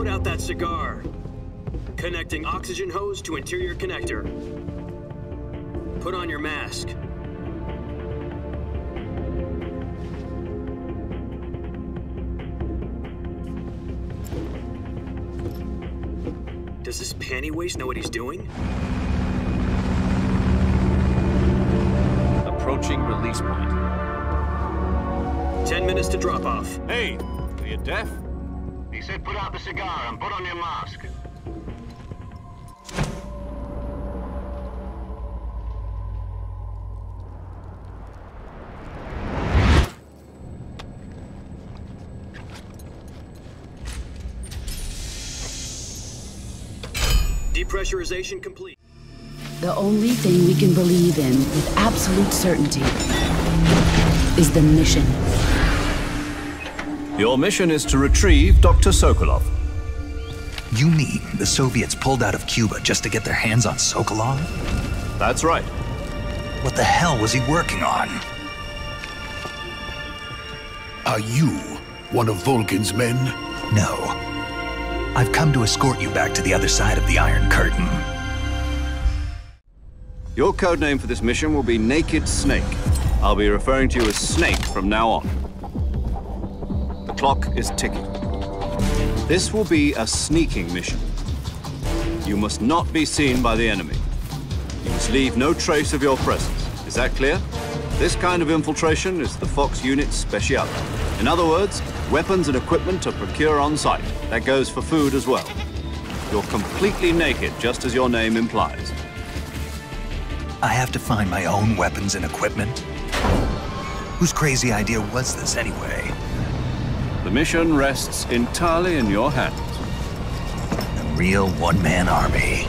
Put out that cigar. Connecting oxygen hose to interior connector. Put on your mask. Does this panty waste know what he's doing? Approaching release point. Ten minutes to drop off. Hey, are you deaf? He said put out the cigar and put on your mask. Depressurization complete. The only thing we can believe in with absolute certainty is the mission. Your mission is to retrieve Dr. Sokolov. You mean the Soviets pulled out of Cuba just to get their hands on Sokolov? That's right. What the hell was he working on? Are you one of Vulcan's men? No. I've come to escort you back to the other side of the Iron Curtain. Your codename for this mission will be Naked Snake. I'll be referring to you as Snake from now on. Clock is ticking. This will be a sneaking mission. You must not be seen by the enemy. You must leave no trace of your presence. Is that clear? This kind of infiltration is the Fox unit's speciality. In other words, weapons and equipment are procured on site. That goes for food as well. You're completely naked, just as your name implies. I have to find my own weapons and equipment? Whose crazy idea was this anyway? The mission rests entirely in your hands. A real one-man army.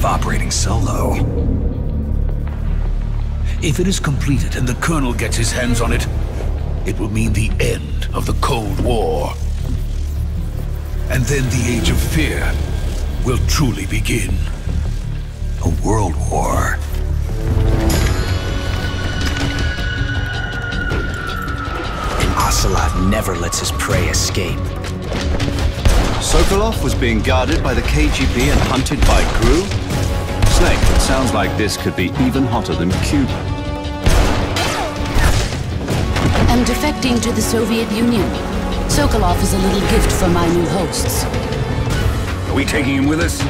Of operating solo. If it is completed and the Colonel gets his hands on it, it will mean the end of the Cold War. And then the Age of Fear will truly begin. A world war. And Ocelot never lets his prey escape. Sokolov was being guarded by the KGB and hunted by Gru? Snake, it sounds like this could be even hotter than Cuba. I'm defecting to the Soviet Union. Sokolov is a little gift from my new hosts. Are we taking him with us?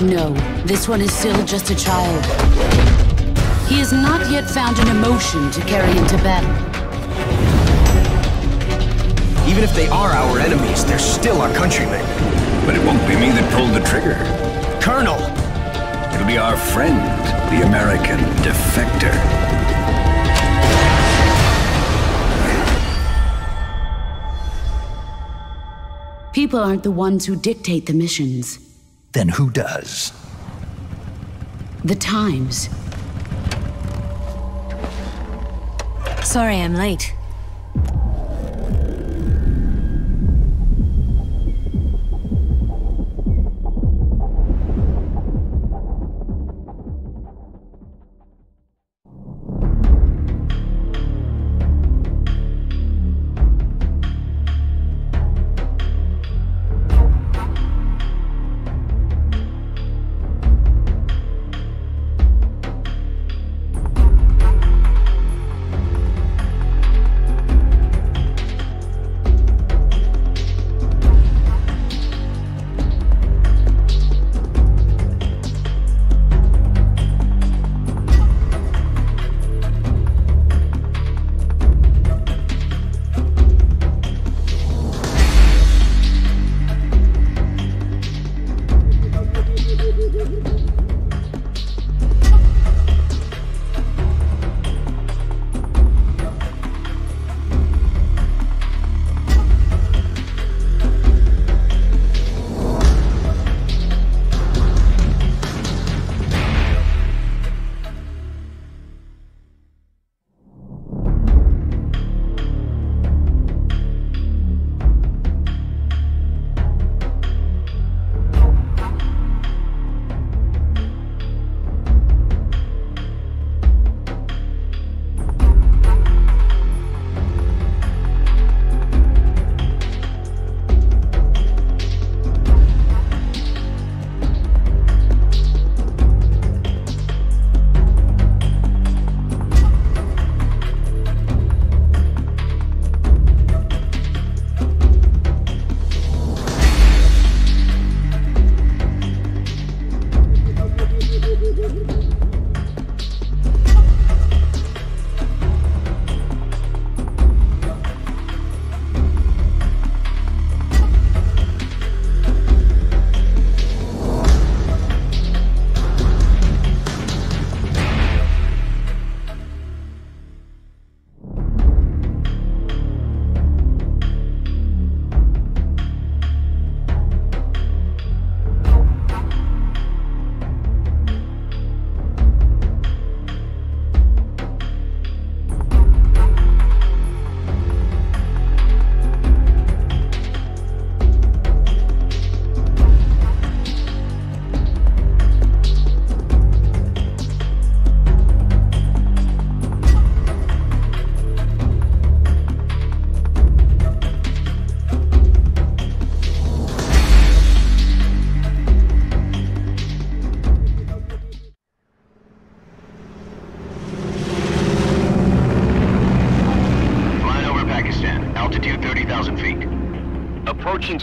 No, this one is still just a child. He has not yet found an emotion to carry into battle. Even if they are our enemies, they're still our countrymen. But it won't be me that pulled the trigger. Colonel! It'll be our friend, the American defector. People aren't the ones who dictate the missions. Then who does? The times. Sorry I'm late.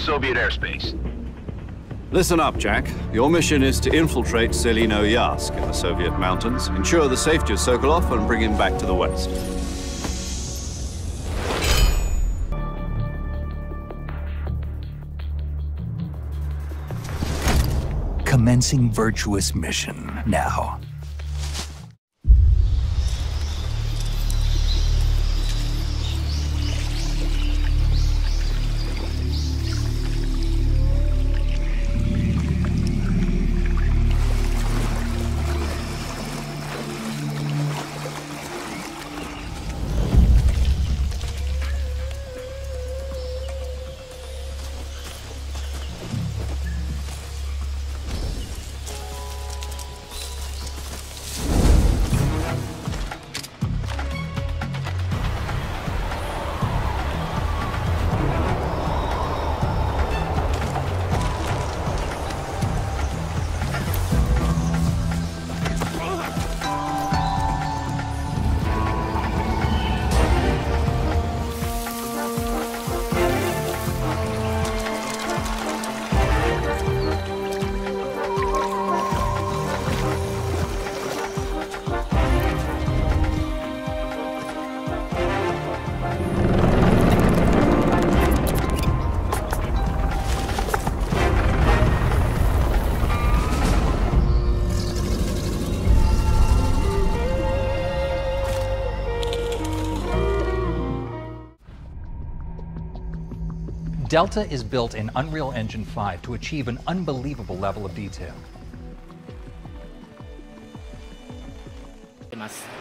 Soviet airspace. Listen up, Jack. Your mission is to infiltrate Selino Yask in the Soviet mountains, ensure the safety of Sokolov, and bring him back to the West. Commencing virtuous mission now. Delta is built in Unreal Engine 5 to achieve an unbelievable level of detail.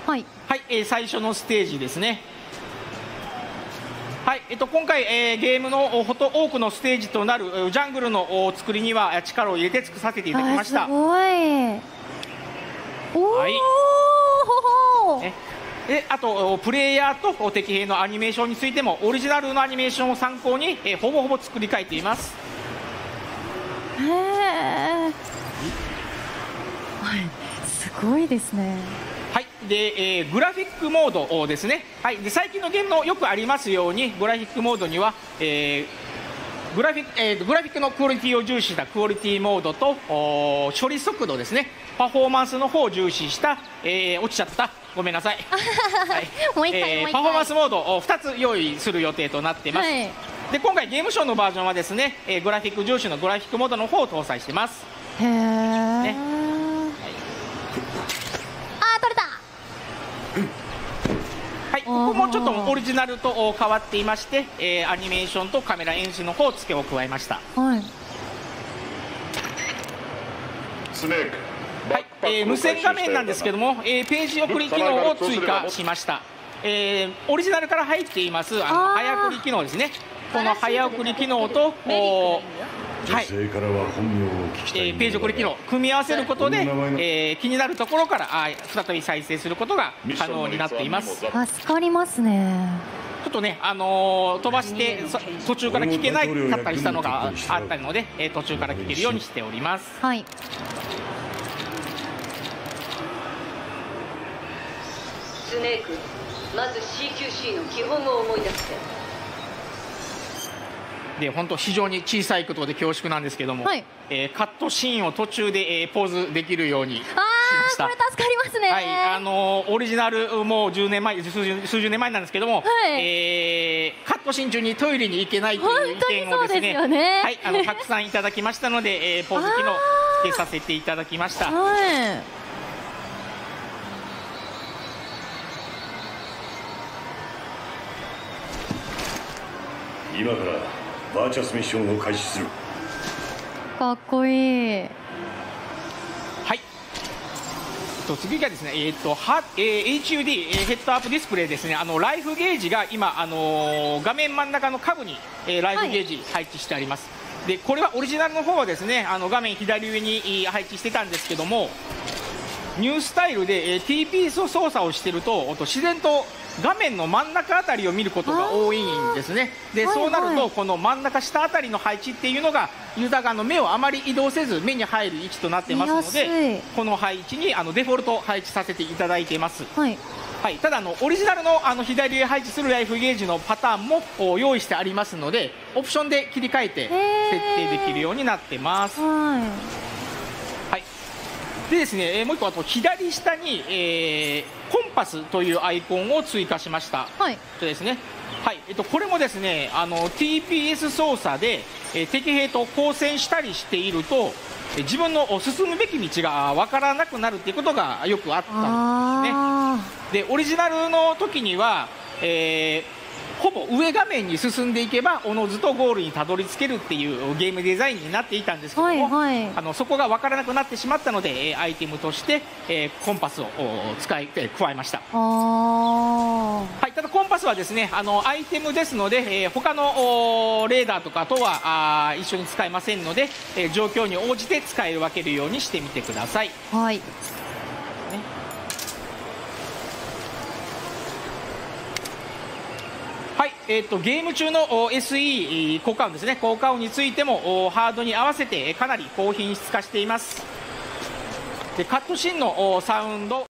はい、はいえー最初のステージですね。はいえっと、今回、えーゲームのおほと多くのステージとなるえージャングルのお作りにはえー力を入れて作らせていただきました。あすごい。おお、はいねであとおプレイヤーとお敵兵のアニメーションについてもオリジナルのアニメーションを参考に、えーほぼほぼ作り変えています。へえ。はい、すごいですね。はい。で、えーグラフィックモードですね、はい、で最近のゲームのよくありますようにグラフィックモードには、えーグラフィックえーグラフィックのクオリティを重視したクオリティモードとおー処理速度ですね。パフォーマンスの方を重視した、えー落ちちゃったごめんなさい もう一回、えー。パフォーマンスモードを2つ用意する予定となっています、はいで今回ゲームショーのバージョンはですね、えーグラフィック重視のグラフィックモードの方を搭載してますへえ。あー、取れた。はい、ここもちょっとオリジナルとお変わっていまして、えーアニメーションとカメラ演出の方付けを加えましたはい。スネーク。はい、えー無線画面なんですけども、えーページ送り機能を追加しました、えーオリジナルから入っていますあの早送り機能ですね。この早送り機能とおはい。女性からは本名を聞きたい。えーページ送り機能組み合わせることで、えー気になるところからあー再び再生することが可能になっています。ちょ助かりますね。っとね、あのー飛ばしてそ途中から聞けないかったりしたのがあったので、えー途中から聞けるようにしております。はい。スネークまず CQC の基本を思い出して。で本当非常に小さいことで恐縮なんですけども、はい。えーカットシーンを途中で、えーポーズできるようにしあまー、した。これ助かりますね。はい、あのーオリジナルもう10年前数十数十年前なんですけども、はい。えーカットシーン中にトイレに行けないという意見をですねね。はい、あのたくさんいただきましたので、えーポーズ機能つけさせていただきました。はい。今からバーチャスミッションを開始するかっこいい。はいえっと次がですね、えーっとはえー HUD、えーヘッドアップディスプレイですね、あのライフゲージが今、あのー画面真ん中の下部に、えーライフゲージ配置してあります。でこれはオリジナルの方はですねあの画面左上にえー配置してたんですけども、ニュースタイルで、えー TPS 操作をしてると自然と画面の真ん中あたりを見ることが多いんですね。で、はいそうなるとはいこの真ん中下あたりの配置っていうのがユーザー側の目をあまり移動せず目に入る位置となってますのでい。この配置にあのデフォルト配置させていただいています。はい。はい、ただあのオリジナルのあの左へ配置するライフゲージのパターンもお用意してありますのでオプションで切り替えて設定できるようになってます。はいでですね、えーもう一個あと左下に、えーコンパスというアイコンを追加しました。はい。とですね。はい、えっとこれもですね、あの TPS 操作で、えー敵兵と交戦したりしていると、えー自分の進むべき道がわからなくなるっていうことがよくあったんですね。あでオリジナルの時には、えーほぼ上画面に進んでいけばおのずとゴールにたどり着けるっていうゲームデザインになっていたんですけども、あのそこが分からなくなってしまったので、えーアイテムとして、えーコンパスをお使い、えー加えました。はい、ただコンパスはですねあのアイテムですので、えー他のレーダーとかとはあー一緒に使えませんので、えー状況に応じて使える分けるようにしてみてください。はいはい、えっ、とゲーム中の SE 効果音ですね。効果音についてもハードに合わせてかなり高品質化しています。でカットシーンのサウンド。